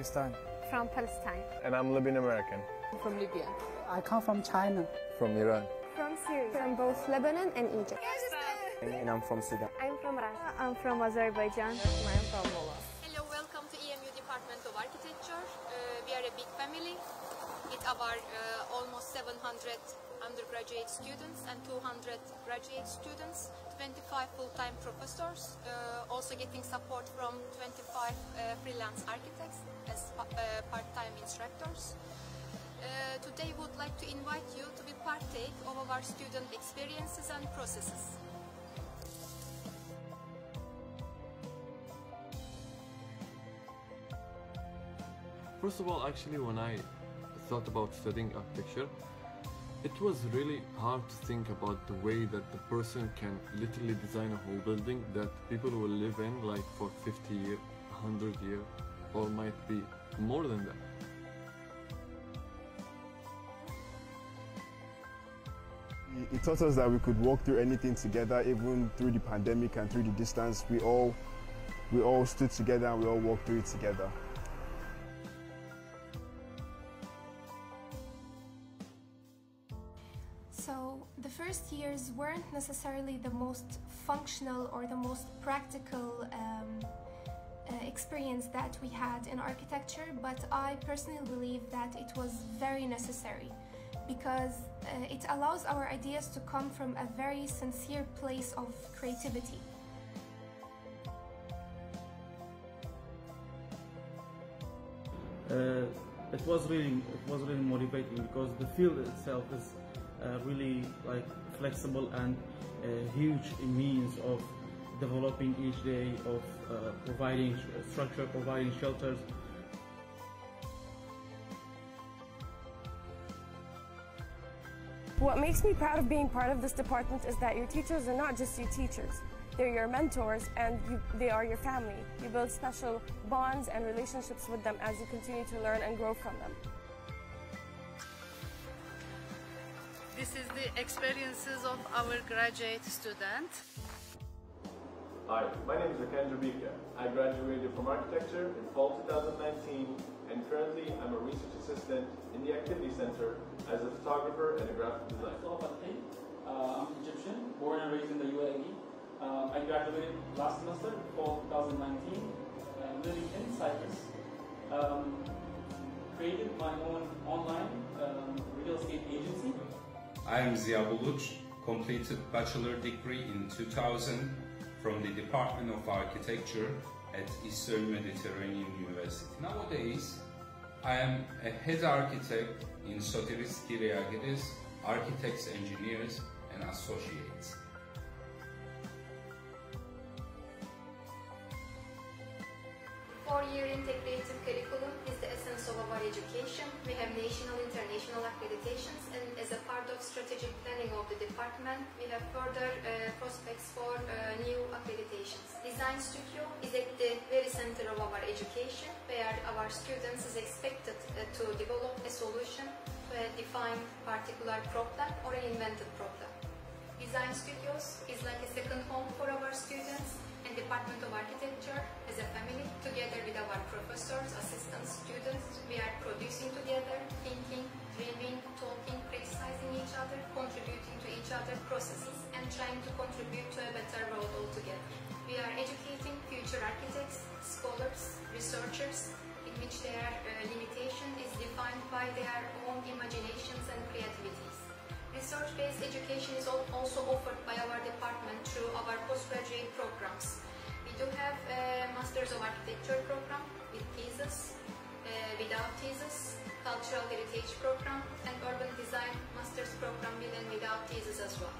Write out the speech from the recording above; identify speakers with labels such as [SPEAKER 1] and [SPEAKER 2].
[SPEAKER 1] Pakistan.
[SPEAKER 2] From Palestine.
[SPEAKER 3] And I'm Libyan American.
[SPEAKER 4] From Libya.
[SPEAKER 5] I come from China.
[SPEAKER 3] From Iran.
[SPEAKER 2] From Syria. From both Lebanon and Egypt.
[SPEAKER 6] And I'm from Sudan.
[SPEAKER 2] I'm from Russia. I'm from Azerbaijan.
[SPEAKER 4] I'm from Mola.
[SPEAKER 7] Hello, welcome to EMU Department of Architecture. Uh, we are a big family with our uh, almost 700 undergraduate students and 200 graduate students, 25 full-time professors, uh, also getting support from 25 uh, freelance architects as uh, part-time instructors. Uh, today we would like to invite you to be partake of our student experiences and processes.
[SPEAKER 8] First of all, actually, when I thought about studying architecture, it was really hard to think about the way that the person can literally design a whole building that people will live in like for 50 years, 100 years, or might be more than that.
[SPEAKER 3] It taught us that we could walk through anything together, even through the pandemic and through the distance. We all, we all stood together and we all walked through it together.
[SPEAKER 9] So the first years weren't necessarily the most functional or the most practical um, uh, experience that we had in architecture, but I personally believe that it was very necessary because uh, it allows our ideas to come from a very sincere place of creativity.
[SPEAKER 10] Uh, it was really it was really motivating because the field itself is Uh, really like flexible and a huge means of developing each day of uh, providing uh, structure, providing shelters.
[SPEAKER 11] What makes me proud of being part of this department is that your teachers are not just your teachers. They're your mentors and you, they are your family. You build special bonds and relationships with them as you continue to learn and grow from them.
[SPEAKER 4] This is the experiences of our graduate student.
[SPEAKER 12] Hi, my name is Akandra Bika. I graduated from architecture in fall 2019 and currently I'm a research assistant in the Activity Center as a photographer and a graphic designer.
[SPEAKER 13] Uh, I'm Egyptian, born and raised in the UAE. Um, I graduated last semester, fall 2019, uh, living in Cyprus. Um, created my own online um, real estate agency.
[SPEAKER 14] I am Ziya Buluch, completed bachelor degree in 2000 from the Department of Architecture at Eastern Mediterranean University. Nowadays, I am a head architect in Sotiris Kyriakides, Architects, Engineers and Associates.
[SPEAKER 7] Four-year integrated curriculum is the essence of our education. We have national, international department, we have further uh, prospects for uh, new accreditations. Design Studio is at the very center of our education, where our students is expected uh, to develop a solution to a defined particular problem or an invented problem. Design Studios is like a second home for our students and Department of Architecture as a family, together with our professors, assistants, students, we are producing researchers, in which their uh, limitation is defined by their own imaginations and creativities. Research-based education is also offered by our department through our postgraduate programs. We do have a Masters of Architecture program with thesis, uh, without thesis, Cultural Heritage program, and Urban Design Masters program with and without thesis as well.